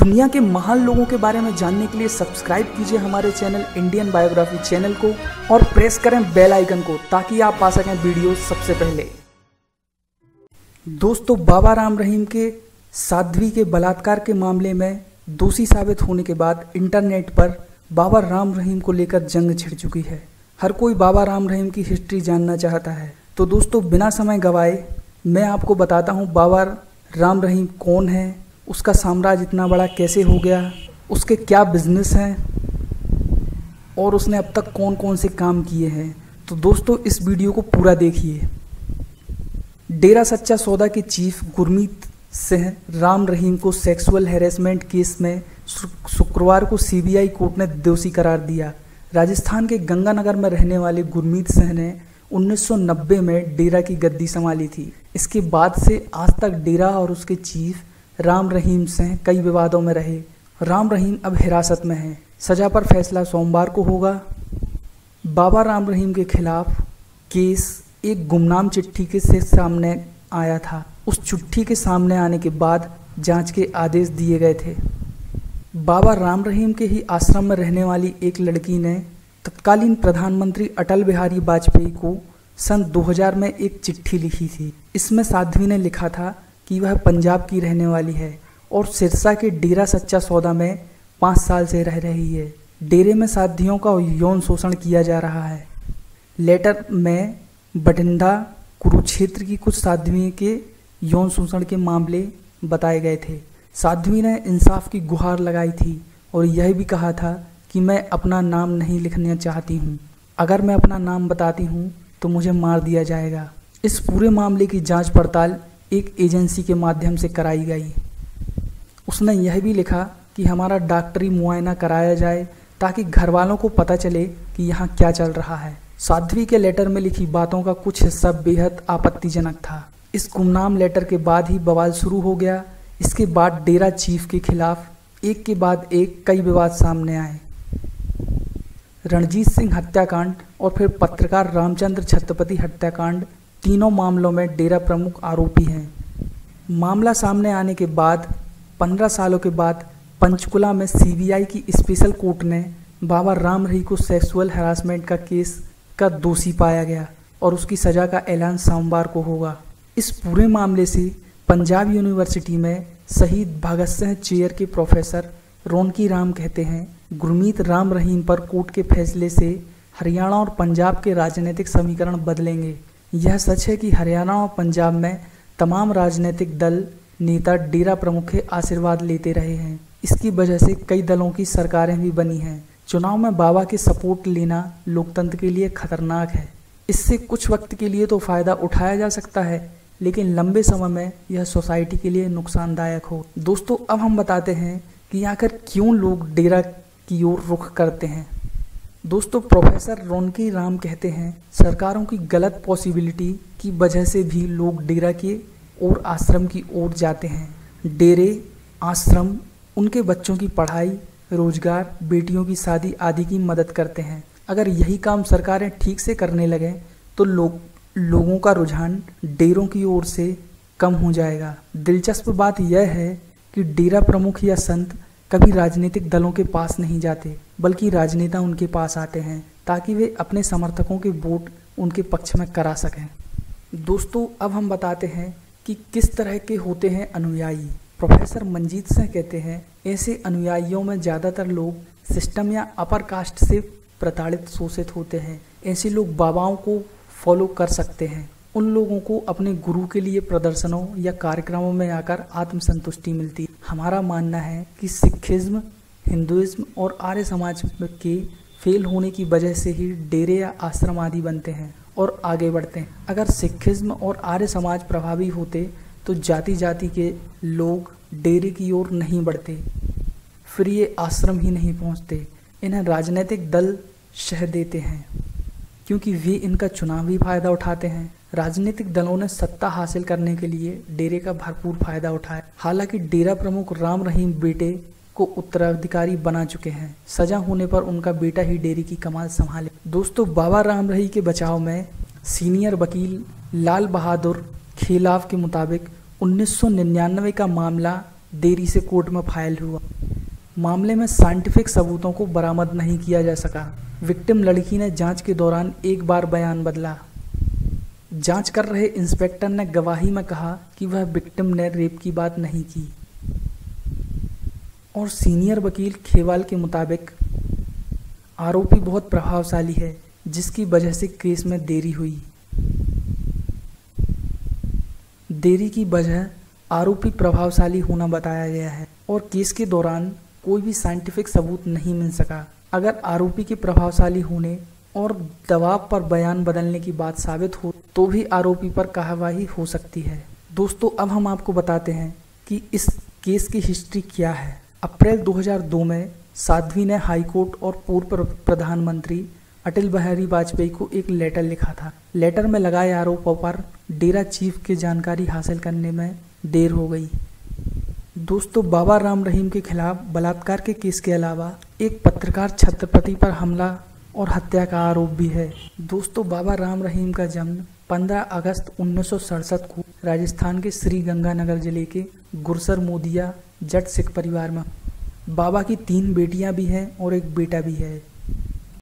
दुनिया के महान लोगों के बारे में जानने के लिए सब्सक्राइब कीजिए हमारे चैनल इंडियन बायोग्राफी चैनल को और प्रेस करें बेल आइकन को ताकि आप पा सकें वीडियो सबसे पहले। दोस्तों, बाबा राम रहीम के साध्वी के बलात्कार के मामले में दोषी साबित होने के बाद इंटरनेट पर बाबा राम रहीम को लेकर जंग छिड़ चुकी है। हर कोई बाबा राम रहीम की हिस्ट्री जानना चाहता है। तो दोस्तों, बिना समय गवाए मैं आपको बताता हूँ बाबा राम रहीम कौन है उसका साम्राज्य इतना बड़ा कैसे हो गया? उसके क्या बिज़नेस हैं? और उसने अब तक कौन कौन से काम किए हैं? तो दोस्तों, इस वीडियो को पूरा देखिए। डेरा सच्चा सौदा के चीफ गुरमीत सिंह राम रहीम को सेक्सुअल हैरेसमेंट केस में शुक्रवार को सीबीआई कोर्ट ने दोषी करार दिया। राजस्थान के गंगानगर में रहने वाले गुरमीत सिंह ने 1990 में डेरा की गद्दी संभाली थी। इसके बाद से आज तक डेरा और उसके चीफ राम रहीम सिंह कई विवादों में रहे। राम रहीम अब हिरासत में है। सजा पर फैसला सोमवार को होगा। बाबा राम रहीम के खिलाफ केस एक गुमनाम चिट्ठी के से सामने आया था। उस चिट्ठी के सामने आने के बाद जाँच के आदेश दिए गए थे। बाबा राम रहीम के ही आश्रम में रहने वाली एक लड़की ने तत्कालीन प्रधानमंत्री अटल बिहारी वाजपेयी को सन 2000 में एक चिट्ठी लिखी थी। इसमें साध्वी ने लिखा था कि वह पंजाब की रहने वाली है और सिरसा के डेरा सच्चा सौदा में पाँच साल से रह रही है। डेरे में साधियों का यौन शोषण किया जा रहा है। लेटर में बठिंडा कुरुक्षेत्र की कुछ साध्वी के यौन शोषण के मामले बताए गए थे। साध्वी ने इंसाफ की गुहार लगाई थी और यह भी कहा था कि मैं अपना नाम नहीं लिखना चाहती हूँ। अगर मैं अपना नाम बताती हूँ तो मुझे मार दिया जाएगा। इस पूरे मामले की जाँच पड़ताल एक एजेंसी के माध्यम से कराई गई। उसने यह भी लिखा कि हमारा डॉक्टरी मुआयना कराया जाए ताकि घर वालों को पता चले कि यहाँ क्या चल रहा है। साध्वी के लेटर में लिखी बातों का कुछ हिस्सा बेहद आपत्तिजनक था। इस गुमनाम लेटर के बाद ही बवाल शुरू हो गया। इसके बाद डेरा चीफ के खिलाफ एक के बाद एक कई विवाद सामने आए। रणजीत सिंह हत्याकांड और फिर पत्रकार रामचंद्र छत्रपति हत्याकांड तीनों मामलों में डेरा प्रमुख आरोपी हैं। मामला सामने आने के बाद, पंद्रह सालों के बाद, पंचकुला में सीबीआई की स्पेशल कोर्ट ने बाबा राम रही को सेक्सुअल हरासमेंट का केस का दोषी पाया गया और उसकी सजा का ऐलान सोमवार को होगा। इस पूरे मामले से पंजाब यूनिवर्सिटी में शहीद भगत सिंह चेयर के प्रोफेसर रोनकी राम कहते हैं, गुरमीत राम रहीम पर कोर्ट के फैसले से हरियाणा और पंजाब के राजनीतिक समीकरण बदलेंगे। यह सच है कि हरियाणा और पंजाब में तमाम राजनीतिक दल नेता डेरा प्रमुख के आशीर्वाद लेते रहे हैं। इसकी वजह से कई दलों की सरकारें भी बनी हैं। चुनाव में बाबा के सपोर्ट लेना लोकतंत्र के लिए खतरनाक है। इससे कुछ वक्त के लिए तो फ़ायदा उठाया जा सकता है, लेकिन लंबे समय में यह सोसाइटी के लिए नुकसानदायक हो। दोस्तों, अब हम बताते हैं कि आखिर क्यों लोग डेरा की ओर रुख करते हैं। दोस्तों, प्रोफेसर रोनकी राम कहते हैं, सरकारों की गलत पॉसिबिलिटी की वजह से भी लोग डेरा के और आश्रम की ओर जाते हैं। डेरे, आश्रम, उनके बच्चों की पढ़ाई, रोज़गार, बेटियों की शादी आदि की मदद करते हैं। अगर यही काम सरकारें ठीक से करने लगें तो लोग, लोगों का रुझान डेरों की ओर से कम हो जाएगा। दिलचस्प बात यह है कि डेरा प्रमुख या संत कभी राजनीतिक दलों के पास नहीं जाते। बल्कि राजनेता उनके पास आते हैं ताकि वे अपने समर्थकों के वोट उनके पक्ष में करा सकें। दोस्तों, अब हम बताते हैं कि किस तरह के होते हैं अनुयायी। प्रोफेसर मंजीत सिंह कहते हैं, ऐसे अनुयायियों में ज़्यादातर लोग सिस्टम या अपर कास्ट से प्रताड़ित, शोषित होते हैं। ऐसे लोग बाबाओं को फॉलो कर सकते हैं। उन लोगों को अपने गुरु के लिए प्रदर्शनों या कार्यक्रमों में आकर आत्मसंतुष्टि मिलती हमारा मानना है कि सिखिज्म हिंदुइज्म और आर्य समाज के फेल होने की वजह से ही डेरे या आश्रम आदि बनते हैं और आगे बढ़ते हैं। अगर सिखिज्म और आर्य समाज प्रभावी होते तो जाति जाति के लोग डेरे की ओर नहीं बढ़ते, फिर ये आश्रम ही नहीं पहुँचते। इन्हें राजनीतिक दल शह देते हैं, क्योंकि वे इनका चुनावी फ़ायदा उठाते हैं। राजनीतिक दलों ने सत्ता हासिल करने के लिए डेरे का भरपूर फ़ायदा उठाया। हालाँकि डेरा प्रमुख राम रहीम बेटे को उत्तराधिकारी बना चुके हैं। सजा होने पर उनका बेटा ही डेरे की कमाल संभाले। दोस्तों, बाबा राम रही के बचाव में सीनियर वकील लाल बहादुर खेलाव के मुताबिक 1999 का मामला देरी से कोर्ट में फ़ाइल हुआ। मामले में साइंटिफिक सबूतों को बरामद नहीं किया जा सका। विक्टिम लड़की ने जाँच के दौरान एक बार बयान बदला। जाँच कर रहे इंस्पेक्टर ने गवाही में कहा कि वह विक्टिम ने रेप की बात नहीं की। और सीनियर वकील खेवाल के मुताबिक आरोपी बहुत प्रभावशाली है, जिसकी वजह से केस में देरी हुई। देरी की वजह आरोपी प्रभावशाली होना बताया गया है और केस के दौरान कोई भी साइंटिफिक सबूत नहीं मिल सका। अगर आरोपी के प्रभावशाली होने और दबाव पर बयान बदलने की बात साबित हो तो भी आरोपी पर कार्रवाई हो सकती है। दोस्तों, अब हम आपको बताते हैं कि इस केस की हिस्ट्री क्या है। अप्रैल 2002 में साध्वी ने हाईकोर्ट और पूर्व प्रधानमंत्री अटल बिहारी वाजपेयी को एक लेटर लिखा था। लेटर में लगाए आरोपों पर डेरा चीफ की जानकारी हासिल करने में देर हो गई। दोस्तों, बाबा राम रहीम के खिलाफ बलात्कार के केस के अलावा एक पत्रकार छत्रपति पर हमला और हत्या का आरोप भी है। दोस्तों, बाबा राम रहीम का जन्म 15 अगस्त उन्नीस सौ सड़सठ को राजस्थान के श्री गंगानगर ज़िले के गुरसर मोदिया जट सिख परिवार में। बाबा की तीन बेटियाँ भी हैं और एक बेटा भी है।